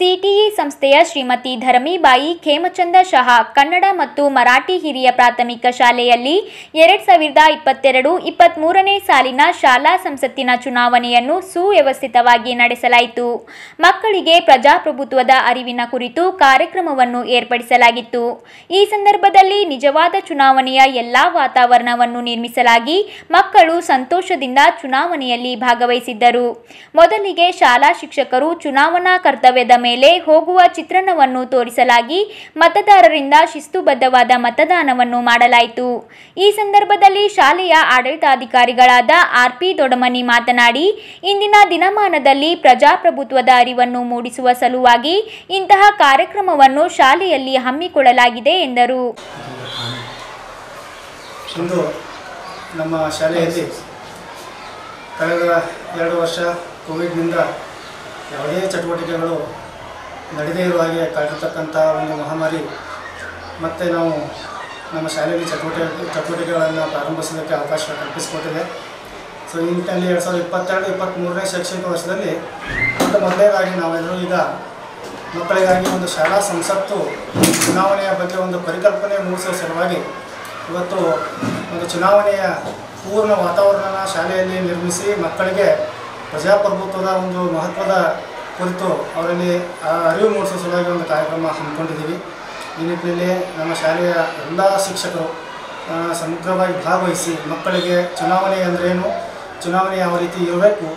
CTE ಸಂಸ್ಥೆಯ ಶ್ರೀಮತಿ ಧರ್ಮೀಬಾಯಿ ಖೇಮಚಂದ ಶಹಾ ಕನ್ನಡ ಮತ್ತು ಮರಾಠಿ ಹಿರಿಯ ಪ್ರಾಥಮಿಕ ಶಾಲೆಯಲ್ಲಿ ಎರಡ್ ಸಾವಿರದ ಇಪ್ಪತ್ತೆರಡು ಇಪ್ಪತ್ತ್ಮೂರನೇ ಸಾಲಿನ ಶಾಲಾ ಸಂಸತ್ತಿನ ಚುನಾವಣೆಯನ್ನು ಸುವ್ಯವಸ್ಥಿತವಾಗಿ ನಡೆಸಲಾಯಿತು. ಮಕ್ಕಳಿಗೆ ಪ್ರಜಾಪ್ರಭುತ್ವದ ಅರಿವಿನ ಕುರಿತು ಕಾರ್ಯಕ್ರಮವನ್ನು ಏರ್ಪಡಿಸಲಾಗಿತ್ತು. ಈ ಸಂದರ್ಭದಲ್ಲಿ ನಿಜವಾದ ಚುನಾವಣೆಯ ಎಲ್ಲಾ ವಾತಾವರಣವನ್ನು ನಿರ್ಮಿಸಲಾಗಿ ಮಕ್ಕಳು ಸಂತೋಷದಿಂದ ಚುನಾವಣೆಯಲ್ಲಿ ಭಾಗವಹಿಸಿದ್ದರು. ಮೊದಲಿಗೆ ಶಾಲಾ ಶಿಕ್ಷಕರು ಚುನಾವಣಾ ಕರ್ತವ್ಯದ ಮೇಲೆ ಹೋಗುವ ಚಿತ್ರಣವನ್ನು ತೋರಿಸಲಾಗಿ ಮತದಾರರಿಂದ ಶಿಸ್ತುಬದ್ಧವಾದ ಮತದಾನವನ್ನು ಮಾಡಲಾಯಿತು. ಈ ಸಂದರ್ಭದಲ್ಲಿ ಶಾಲೆಯ ಆಡಳಿತಾಧಿಕಾರಿಗಳಾದ ಆರ್ಪಿ ದೊಡಮನಿ ಮಾತನಾಡಿ, ಇಂದಿನ ದಿನಮಾನದಲ್ಲಿ ಪ್ರಜಾಪ್ರಭುತ್ವದ ಅರಿವನ್ನು ಮೂಡಿಸುವ ಸಲುವಾಗಿ ಇಂತಹ ಕಾರ್ಯಕ್ರಮವನ್ನು ಶಾಲೆಯಲ್ಲಿ ಹಮ್ಮಿಕೊಳ್ಳಲಾಗಿದೆ ಎಂದರು. ಇಂದು ನಮ್ಮ ಶಾಲೆಯಲ್ಲಿ ಕಳೆದ ಎರಡು ವರ್ಷ ಕೋವಿಡ್ನಿಂದ ಯಾವುದೇ ಚಟುವಟಿಕೆಗಳು ನಡೆದೇ ಇರುವ ಹಾಗೆ ಕಾಡಿರ್ತಕ್ಕಂಥ ಒಂದು ಮಹಾಮಾರಿ, ಮತ್ತು ನಾವು ನಮ್ಮ ಶಾಲೆಯಲ್ಲಿ ಚಟುವಟಿಕೆ, ಚಟುವಟಿಕೆಗಳನ್ನು ಪ್ರಾರಂಭಿಸೋದಕ್ಕೆ ಅವಕಾಶ ಕಲ್ಪಿಸಿಕೊಟ್ಟಿದೆ. ಸೊ ಈ ನಿಟ್ಟಿನಲ್ಲಿ ಎರಡು ಸಾವಿರದ ಇಪ್ಪತ್ತೆರಡು, ಇಪ್ಪತ್ತ್ಮೂರನೇ ಶೈಕ್ಷಣಿಕ ವರ್ಷದಲ್ಲಿ ಮತ್ತು ಮೊದಲನೇದಾಗಿ ನಾವೆಲ್ಲರೂ ಈಗ ಮಕ್ಕಳಿಗಾಗಿ ಒಂದು ಶಾಲಾ ಸಂಸತ್ತು ಚುನಾವಣೆಯ ಬಗ್ಗೆ ಒಂದು ಪರಿಕಲ್ಪನೆ ಮೂಡಿಸುವ ಸಲುವಾಗಿ ಇವತ್ತು ಒಂದು ಚುನಾವಣೆಯ ಪೂರ್ಣ ವಾತಾವರಣನ ಶಾಲೆಯಲ್ಲಿ ನಿರ್ಮಿಸಿ ಮಕ್ಕಳಿಗೆ ಪ್ರಜಾಪ್ರಭುತ್ವದ ಒಂದು ಮಹತ್ವದ ಕುರಿತು ಅವರಲ್ಲಿ ಅರಿವು ಮೂಡಿಸುವ ಸಲುವಾಗಿ ಒಂದು ಕಾರ್ಯಕ್ರಮ ಹಮ್ಮಿಕೊಂಡಿದ್ದೀವಿ. ಈ ನಿಟ್ಟಿನಲ್ಲಿ ನಮ್ಮ ಶಾಲೆಯ ಎಲ್ಲ ಶಿಕ್ಷಕರು ಸಮಗ್ರವಾಗಿ ಭಾಗವಹಿಸಿ ಮಕ್ಕಳಿಗೆ ಚುನಾವಣೆ ಅಂದ್ರೇನು ಚುನಾವಣೆ ಯಾವ ರೀತಿ ಇರಬೇಕು,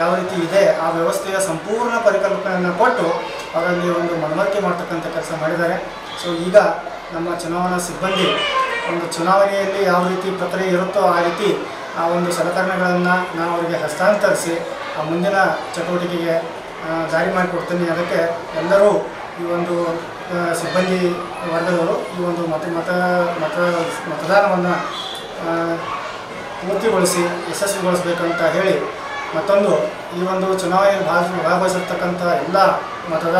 ಯಾವ ರೀತಿ ಇದೆ, ಆ ವ್ಯವಸ್ಥೆಯ ಸಂಪೂರ್ಣ ಪರಿಕಲ್ಪನೆಯನ್ನು ಕೊಟ್ಟು ಅವರಲ್ಲಿ ಒಂದು ಮನವರಿಕೆ ಮಾಡ್ತಕ್ಕಂಥ ಕೆಲಸ ಮಾಡಿದ್ದಾರೆ. ಸೊ ಈಗ ನಮ್ಮ ಚುನಾವಣಾ ಸಿಬ್ಬಂದಿ ಒಂದು ಚುನಾವಣೆಯಲ್ಲಿ ಯಾವ ರೀತಿ ಪ್ರಕ್ರಿಯೆ ಇರುತ್ತೋ ಆ ರೀತಿ ಆ ಒಂದು ಸಲಕರಣೆಗಳನ್ನು ನಾವು ಅವರಿಗೆ ಹಸ್ತಾಂತರಿಸಿ, ಆ ಮುಂದಿನ ಚಟುವಟಿಕೆಗೆ ಜಾರಿ ಮಾಡಿಕೊಡ್ತೀನಿ. ಅದಕ್ಕೆ ಎಲ್ಲರೂ ಈ ಒಂದು ಸಿಬ್ಬಂದಿ ವರ್ಗದವರು ಈ ಒಂದು ಮತ ಮತ ಮತ, ಮತದಾನವನ್ನು ಪೂರ್ತಿಗೊಳಿಸಿ, ಯಶಸ್ವಿಗೊಳಿಸಬೇಕಂತ ಹೇಳಿ ಮತ್ತೊಂದು ಈ ಒಂದು ಚುನಾವಣೆಯಲ್ಲಿ ಭಾಗ, ಭಾಗವಹಿಸಿರ್ತಕ್ಕಂಥ ಎಲ್ಲ ಮತದ,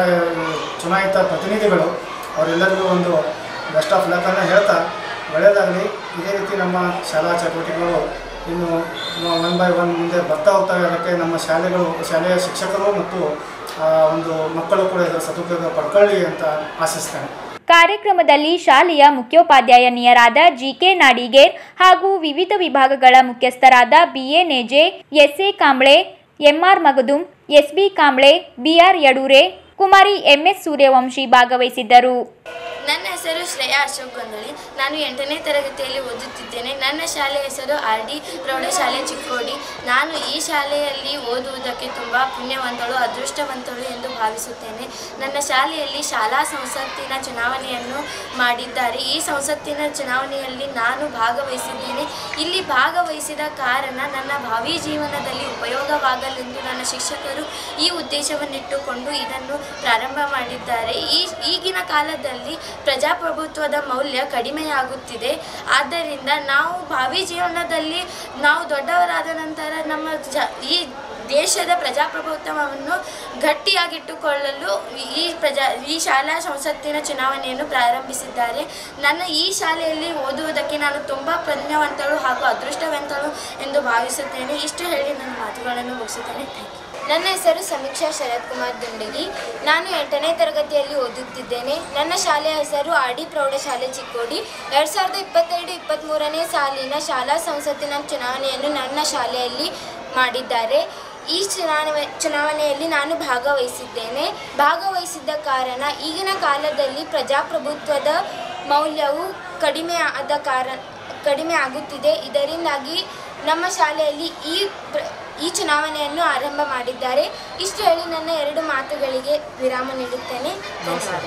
ಚುನಾಯಿತ ಪ್ರತಿನಿಧಿಗಳು ಅವರೆಲ್ಲರಿಗೂ ಒಂದು ಬೆಸ್ಟ್ ಆಫ್ ಲಕ್ಕನ್ನು ಹೇಳ್ತಾ, ಒಳ್ಳೆಯದಾಗಲಿ. ಇದೇ ರೀತಿ ನಮ್ಮ ಶಾಲಾ ಚಟುವಟಿಕೆಗಳು ಇನ್ನು ಒನ್ ಬೈ ಒನ್ ಮುಂದೆ ಬರ್ತಾ ಹೋಗ್ತವೆ ಅದಕ್ಕೆ ನಮ್ಮ ಶಾಲೆಗಳು, ಶಾಲೆಯ ಶಿಕ್ಷಕರು ಮತ್ತು ಒಂದು ಮಕ್ಕಳು ಕೂಡ ಇದರ ಸದುಪಯೋಗ ಪಡ್ಕೊಳ್ಳಿ ಅಂತ ಆಶಿಸ್ತೇನೆ. ಕಾರ್ಯಕ್ರಮದಲ್ಲಿ ಶಾಲೆಯ ಮುಖ್ಯೋಪಾಧ್ಯಾಯನಿಯರಾದ ಜಿಕೆ ನಾಡಿಗೇರ್ ಹಾಗೂ ವಿವಿಧ ವಿಭಾಗಗಳ ಮುಖ್ಯಸ್ಥರಾದ B A Neje, S A Kamble, M R Magadum, S B Kamble, B R Yadure, Kumari M S Suryavanshi ಭಾಗವಹಿಸಿದ್ದರು. ನನ್ನ ಹೆಸರು ಶ್ರೇಯಾ ಅಶೋಕ್ ಗೊಂದಳಿ ನಾನು ಎಂಟನೇ ತರಗತಿಯಲ್ಲಿ ಓದುತ್ತಿದ್ದೇನೆ. ನನ್ನ ಶಾಲೆ ಹೆಸರು ಆರ್ ಡಿ ಪ್ರೌಢಶಾಲೆ ಚಿಕ್ಕೋಡಿ. ನಾನು ಈ ಶಾಲೆಯಲ್ಲಿ ಓದುವುದಕ್ಕೆ ತುಂಬ ಪುಣ್ಯವಂತಳು, ಅದೃಷ್ಟವಂತಳು ಎಂದು ಭಾವಿಸುತ್ತೇನೆ. ನನ್ನ ಶಾಲೆಯಲ್ಲಿ ಶಾಲಾ ಸಂಸತ್ತಿನ ಚುನಾವಣೆಯನ್ನು ಮಾಡಿದ್ದಾರೆ. ಈ ಸಂಸತ್ತಿನ ಚುನಾವಣೆಯಲ್ಲಿ ನಾನು ಭಾಗವಹಿಸಿದ್ದೇನೆ. ಇಲ್ಲಿ ಭಾಗವಹಿಸಿದ ಕಾರಣ ನನ್ನ ಭಾವಿ ಜೀವನದಲ್ಲಿ ಉಪಯೋಗವಾಗಲೆಂದು ನನ್ನ ಶಿಕ್ಷಕರು ಈ ಉದ್ದೇಶವನ್ನಿಟ್ಟುಕೊಂಡು ಇದನ್ನು ಪ್ರಾರಂಭ ಮಾಡಿದ್ದಾರೆ. ಈ ಈಗಿನ ಕಾಲದಲ್ಲಿ ಪ್ರಜಾಪ್ರಭುತ್ವದ ಮೌಲ್ಯ ಕಡಿಮೆಯಾಗುತ್ತಿದೆ. ಆದ್ದರಿಂದ ನಾವು ಭಾವಿ ಜೀವನದಲ್ಲಿ ನಾವು ದೊಡ್ಡವರಾದ ನಂತರ ನಮ್ಮ ಜ, ಈ ದೇಶದ ಪ್ರಜಾಪ್ರಭುತ್ವವನ್ನು ಗಟ್ಟಿಯಾಗಿಟ್ಟುಕೊಳ್ಳಲು ಈ ಪ್ರಜಾ, ಈ ಶಾಲಾ ಸಂಸತ್ತಿನ ಚುನಾವಣೆಯನ್ನು ಪ್ರಾರಂಭಿಸಿದ್ದಾರೆ. ನನ್ನ ಈ ಶಾಲೆಯಲ್ಲಿ ಓದುವುದಕ್ಕೆ ನಾನು ತುಂಬ ಪ್ರಜ್ಞಾವಂತಳು ಹಾಗೂ ಅದೃಷ್ಟವಂತಳು ಎಂದು ಭಾವಿಸುತ್ತೇನೆ. ಇಷ್ಟು ಹೇಳಿ ನನ್ನ ಮಾತುಗಳನ್ನು ಮುಗಿಸುತ್ತೇನೆ. Thank you. ನನ್ನ ಹೆಸರು ಸಮೀಕ್ಷಾ ಶರತ್ ಕುಮಾರ್ ದುಂಡಗಿ. ನಾನು ಎಂಟನೇ ತರಗತಿಯಲ್ಲಿ ಓದುತ್ತಿದ್ದೇನೆ. ನನ್ನ ಶಾಲೆಯ ಹೆಸರು ಆರ್ ಡಿ ಪ್ರೌಢಶಾಲೆ ಚಿಕ್ಕೋಡಿ. ಎರಡು ಸಾವಿರದ ಇಪ್ಪತ್ತೆರಡು ಇಪ್ಪತ್ತ್ಮೂರನೇ ಸಾಲಿನ ಶಾಲಾ ಸಂಸತ್ತಿನ ಚುನಾವಣೆಯನ್ನು ನನ್ನ ಶಾಲೆಯಲ್ಲಿ ಮಾಡಿದ್ದಾರೆ. ಈ ಚುನಾವಣೆ, ಚುನಾವಣೆಯಲ್ಲಿ ನಾನು ಭಾಗವಹಿಸಿದ್ದೇನೆ. ಭಾಗವಹಿಸಿದ್ದ ಕಾರಣ ಈಗಿನ ಕಾಲದಲ್ಲಿ ಪ್ರಜಾಪ್ರಭುತ್ವದ ಮೌಲ್ಯವು ಕಡಿಮೆ ಆದ ಕಾರಣ, ಕಡಿಮೆ ಆಗುತ್ತಿದೆ. ಇದರಿಂದಾಗಿ ನಮ್ಮ ಶಾಲೆಯಲ್ಲಿ ಈ ಪ್ರ ಈ ಚುನಾವಣೆಯನ್ನು ಆರಂಭ ಮಾಡಿದ್ದಾರೆ. ಇಷ್ಟು ಹೇಳಿ ನನ್ನ ಎರಡು ಮಾತುಗಳಿಗೆ ವಿರಾಮ ನೀಡುತ್ತೇನೆ. ಧನ್ಯವಾದ